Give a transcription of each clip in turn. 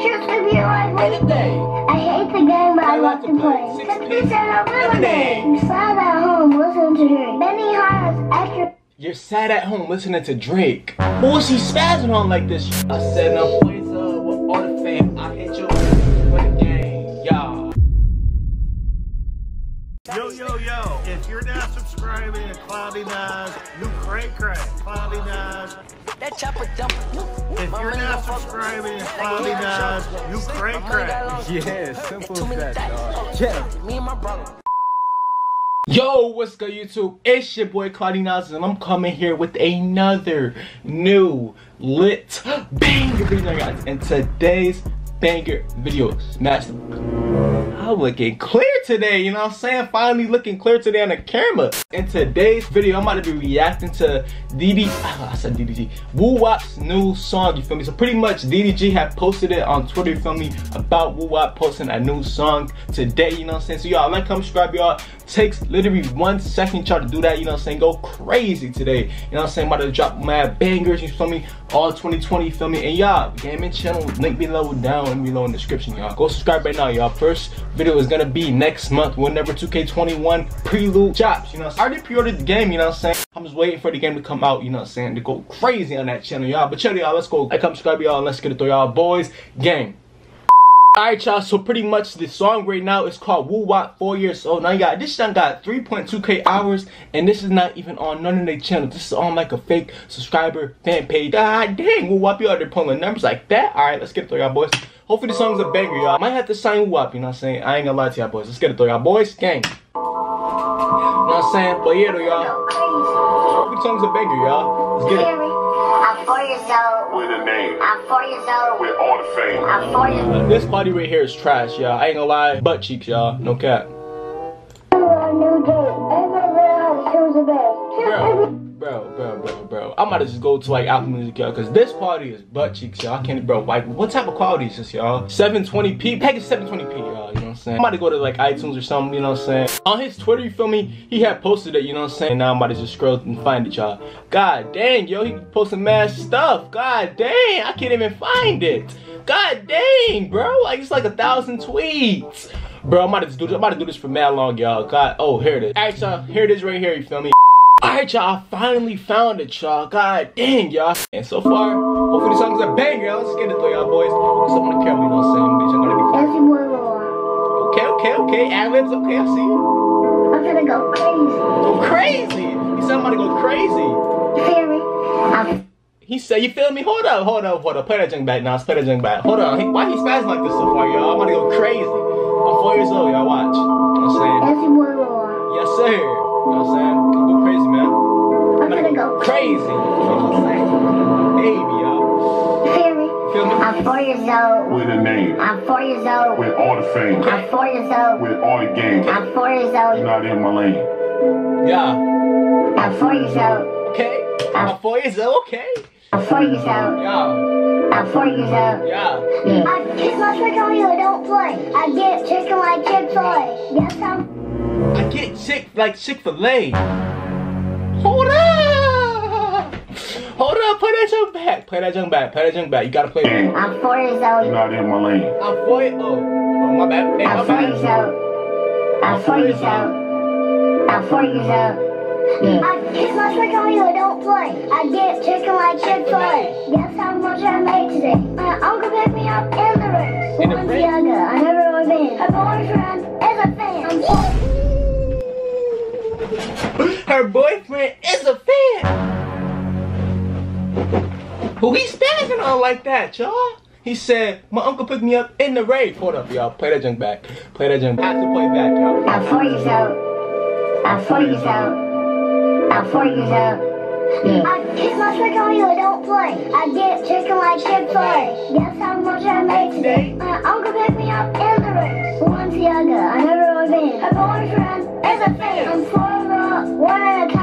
Shoot to be like Anything. I hate the game, but I, I love like to play. Six piece and a lemonade. Slide at home, listen to drink. Benihana's extra. You're sad at home listening to Drake. Who is he spazzing on like this? I said no poison uh, with all the fame. I hit you Yo, yo, yo, if you're not subscribing to Clouty Naz, new cray cray, Clouty Naz. That chopper dump. If you're not subscribing to Clouty Naz, new cray cray. Yeah, simple Too many as that, dice. dog. Oh, yeah. Me and my brother. Yo, what's good YouTube? It's your boy Clouty Naz and I'm coming here with another new lit banger video guys. And today's banger video smash I'm looking clear today, you know what I'm saying? Finally looking clear today on the camera. In today's video, I'm about to be reacting to DD, ah, I said DDG, Woo Wop's new song, you feel me? So pretty much DDG have posted it on Twitter, you feel me, about Woo Wop posting a new song today, you know what I'm saying? So y'all, like, comment, subscribe, y'all. Takes literally one second y'all to do that, you know what I'm saying? Go crazy today, you know what I'm saying? About to drop mad bangers, you feel me? All 2020, you feel me? And y'all, gaming channel, link below down and below in the description, y'all. Go subscribe right now, y'all. First video is gonna be next month whenever 2K21 prelude drops, you know I already pre-ordered the game, you know what I'm saying? I'm just waiting for the game to come out, you know what I'm saying? To go crazy on that channel, y'all. But chill, y'all, let's go. Like, comment, subscribe, y'all, let's get it through, y'all. Boys, game. Alright y'all, so pretty much the song right now is called Woo Wop 4 Years Old. Now got this song got 3.2k hours and this is not even on none of their channels. This is on like a fake subscriber fan page. God dang, Woo Wop, you out there pulling numbers like that? Alright, let's get it through y'all boys. Hopefully the song's a banger, y'all. Might have to sign Woo Wop, you know what I'm saying? I ain't gonna lie to y'all boys. Let's get it through y'all boys. Gang. You know what I'm saying? But yeah though y'all. Hopefully the song's a banger, y'all. Let's get it. Me? I'm four years old. with a name, I'm four years old. with all the fame. I'm four years Uh, this party right here is trash, y'all. I ain't gonna lie. Butt cheeks, y'all. No cap. A new day. Everybody how to choose a bro, bro, bro, bro, bro. I'm about to just go to like Apple Music, y'all, because this party is butt cheeks, y'all. I can't, bro. Like, what type of quality is this, y'all? 720p, package 720p, y'all. I'm saying? I'm about to go to like iTunes or something, you know what I'm saying? On his Twitter, you feel me? He had posted it, you know what I'm saying? And now I'm about to just scroll and find it, y'all. God dang, yo, he posting mad stuff. God dang, I can't even find it. God dang, bro. Like it's like a thousand tweets. Bro, I'm about to do this. I'm about to do this for mad long, y'all. God, oh, here it is. Alright, y'all. Here it is right here, you feel me? Alright, y'all, I finally found it, y'all. God dang, y'all. And so far, hopefully the song's a banger. Let's get it through, y'all, boys. Focus up on the camera, you know what I'm saying? Bitch, I'm gonna be Laura. Okay, okay, okay. Ad-libs, okay, I see you. I'm gonna go crazy. Go crazy. He said I'm gonna go crazy. You hear me? I'm He said, you feel me? Hold up, hold up, hold up. Play that junk back now. Play that junk back. Hold on. He, why he spazzing like this so far, y'all? I'm gonna go crazy. I'm four years old, y'all. Watch. You know what I'm saying? that's your boy Yes, sir. You know what I'm saying? Gonna go crazy, man. I'm gonna go Crazy. You know what I'm saying? Baby, I'm four years old. With a name, I'm four years old. with all the fame, I'm four years old. with all the game. I'm four years You're old. not in my lane. Yeah. I'm four years old. Okay. I'm four years old. Okay. I'm four years old. Yeah. I'm four years old. Yeah. I kiss my trick on you, don't play. I get chicken like Chick-fil-A. Guess I'm I get sick like Chick-fil-A. Back. Play that junk back. Play that junk back. You gotta play that. I'm four years You're old. not in my lane. I'm four. Oh. Oh, my bad. Hey, my I'm four years old. I'm four years old. I'm four years old. I kiss my trick on you, don't play. I get chicken like Chick-fil-A. Guess how much I made today. My uncle picked me up in the race. In the Once race? I never was in. Her boyfriend is a fan. I'm four. Her boyfriend is a fan. Who he spazzing on like that, y'all? He said, my uncle picked me up in the rave. Hold up, y'all. Play that junk back. Play that junk back. Have to play back, y'all. I'm four years old. I'm four years old. I'm four years old. I kiss my trick on you, don't play. I get chicken like Chick-fil-A. Guess how much I made today. My uncle picked me up in the race. Once younger, I never was in. Her boyfriend is a fan. I'm for one an account.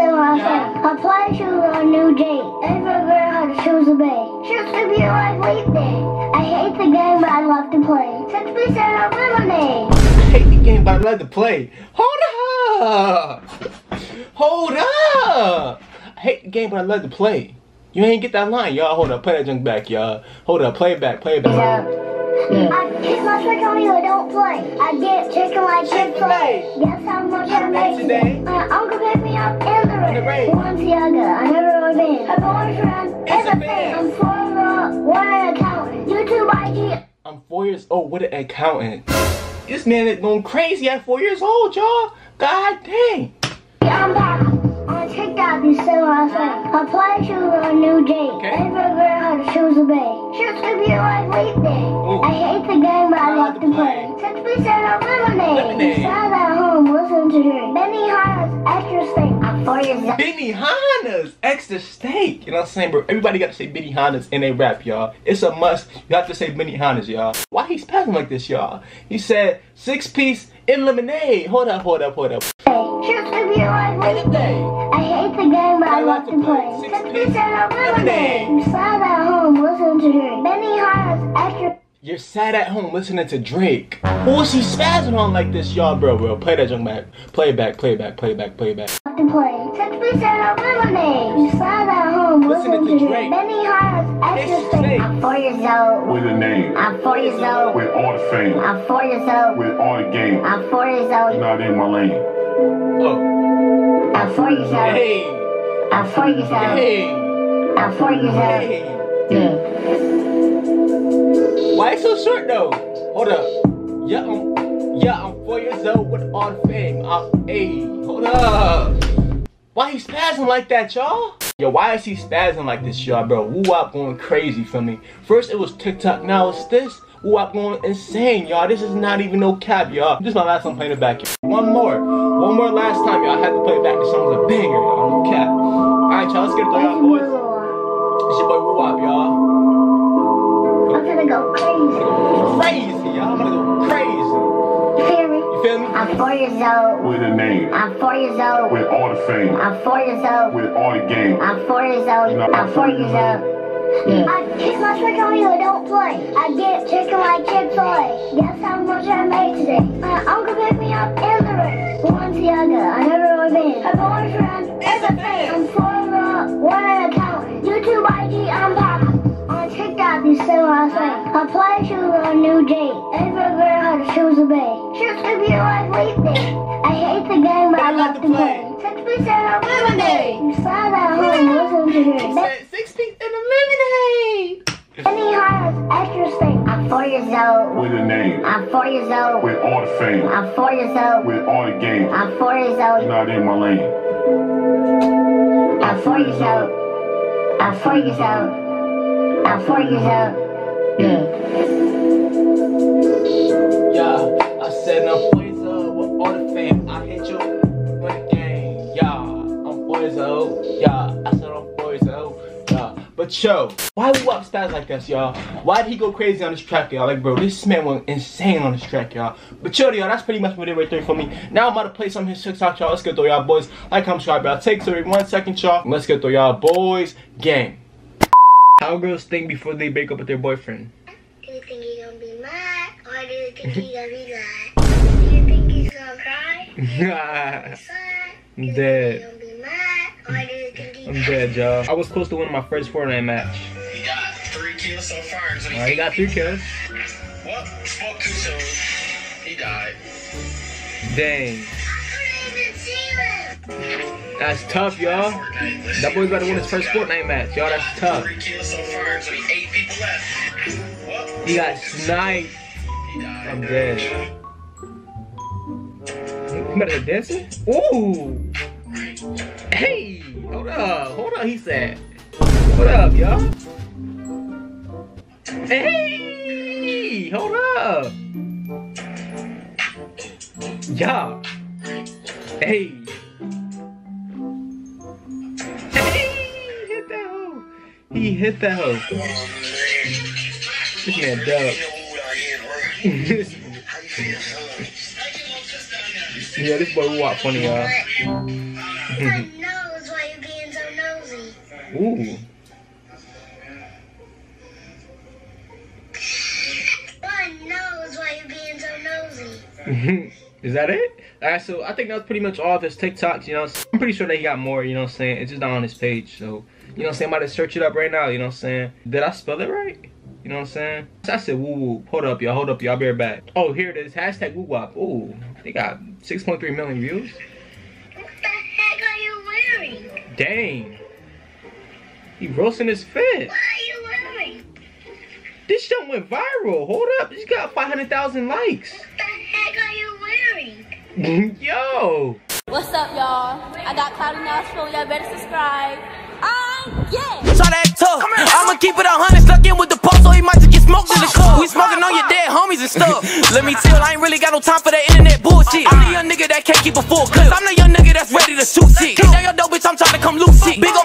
TikTok, you still my fan. I play shoes on new date. Every girl how to choose a bay. Shoes to be like weekday. I hate the game, but I love to play. Six percent of lemonade. I hate the game, but I love to play. Hold up. Hold up. I hate the game, but I love to play. You ain't get that line, y'all. Hold up, play that junk back, y'all. Hold up, play it back, play it back. I kiss my trick on you, don't play. I get chicken like Chick-fil-A. Guess how much I made today? My uncle picked me up in the the rain. Once younger, I never really been. Her boyfriend is a a fan. I'm for the one account. YouTube IG. I'm four years old with an accountant. This man is going crazy at four years old, y'all. God dang. I'm back on TikTok. You still I say. I play shoes on a new date. Okay. Every girl how to choose a bae. Shoes could be a like weekday. I hate the game, but I love to play. Six percent of lemonade. Lemonade. Inside at home, listen to drink. Benihana's extra steak. I'm four years old. Benny Hanna's extra steak. You know what I'm saying, bro? Everybody got to say Benihana's in a rap, y'all. It's a must. You have to say Benihana's, y'all. Why he's passing like this, y'all? He said six piece in lemonade. Hold up, hold up, hold up. Shoes could be like weekday. I hate the game, but I love to play. Six Six piece percent of lemonade. lemonade. Inside at home, listen to drink. Benihana's extra. You're sad at home listening to Drake. Who is he spazzing on like this, y'all, bro? Bro, play that junk back. Play it back, play it back, play it back, play it back. to play. Six percent of lemonade. Inside at home, Listening listen to to Drake. Drake. Benihana's extra Extra steak. steak. I'm four years old. with a name, I'm four years old. with all the fame, I'm four years old. with all the game. I'm four years old. not in my lane. Oh, I'm four years old. hey, I'm four years old. hey, I'm four years old. hey. Yeah. Why so short though? Hold up. Yeah, I'm, yeah, I'm four years old with all the fame. I'm hey, hold up. Why he spazzing like that, y'all? Yo, why is he spazzing like this, y'all, bro? Woo Wop going crazy for me. First it was TikTok, now it's this. Woo Wop going insane, y'all. This is not even no cap, y'all. This is my last time playing it back. One more. One more last time, y'all. I had to play it back. This song's a banger, y'all. No cap. Alright, y'all, let's get it though, y'all, boys. It's your boy Woo Wop, y'all. I'm gonna go crazy. Crazy, y'all. I'm gonna go crazy. You feel me? You feel me? I'm four years old. With a name, I'm four years old. with all the fame, I'm four years old. with all the game. I'm four years old. I'm four years old. Yeah. I kiss my trick on you, don't play. I get chicken like Chick-fil-A. Guess how much I made today? My uncle picked me up in the rain. Once younger, I never really been. Her boyfriend is a fan. I'm for the one account. YouTube IG, I'm back. On TikTok, you still I say. I play shoes on a new date. Every girl how to choose a bae. Shoes could be like weekday. I hate the game, but I love to play. Six percent of lemonade. Inside at home, years old. With a name, I'm four years old. with all the fame, I'm four years old. with all the game. I'm four years You're old. not in my lane. I'm four years old. I'm four years old. I'm four years old. Yeah. But yo, why we walk spaz like this, y'all? Why did he go crazy on this track, y'all? Like, bro, this man went insane on this track, y'all. But yo, y'all, that's pretty much what it right there for me. Now I'm about to play some of his TikTok, y'all. Let's get through y'all, boys. Like, comment, subscribe, y'all. Take every one second, y'all. Let's get through y'all, boys. Game. How girls think before they break up with their boyfriend? Do you think he's gonna be mad? Or do you think he's gonna be glad? Do you think he's gonna cry? I'm Do you think dead. He's gonna be mad? Or do you think he's I'm dead, y'all. I was close to winning my first Fortnite match. He got three kills so far. So he, he got three kills. Well, spoke too soon. He died. Dang. I couldn't even see him! That's tough, y'all. That boy's about to win his first. Fortnite match. Y'all, that's tough. Three kills so far. So he eight people left. He got sniped. I'm dead. He better dancing? Ooh. Hey, hold up. Hold up, he said. What up, y'all? Hey, hold up. Yeah. Hey. Hey, hit that hoe. He hit that hoe. This man dub. yeah, this boy walk funny, y'all. Ooh. God knows why you're being so nosy. Is that it? Alright, so I think that's pretty much all of his TikToks, you know. I'm pretty sure that he got more, you know what I'm saying? It's just not on his page, so You know what I'm saying? I'm about to search it up right now. You know what I'm saying? Did I spell it right? You know what I'm saying? I said woo woo. Hold up, y'all. Hold up, y'all. Be right back. Oh, here it is. Hashtag woo wop. Ooh, they got 6.3 million views. What the heck are you wearing? Dang. He roasting his fit. What are you wearing? This shit went viral. Hold up. This got 500,000 likes. What the heck are you wearing? Yo. What's up, y'all? I got Cloudy Nashville. Y'all better subscribe. Ah, yeah. Try that tough. I'ma keep it a hundred stuck in with the pulse, so he might just get smoked in the club. We smoking on your dead homies and stuff. Let me tell, I ain't really got no time for that internet bullshit. I'm the young nigga that can't keep a full clip. I'm the young nigga that's ready to shoot shit. Keep down your dope, bitch, I'm trying to come loose shit. Big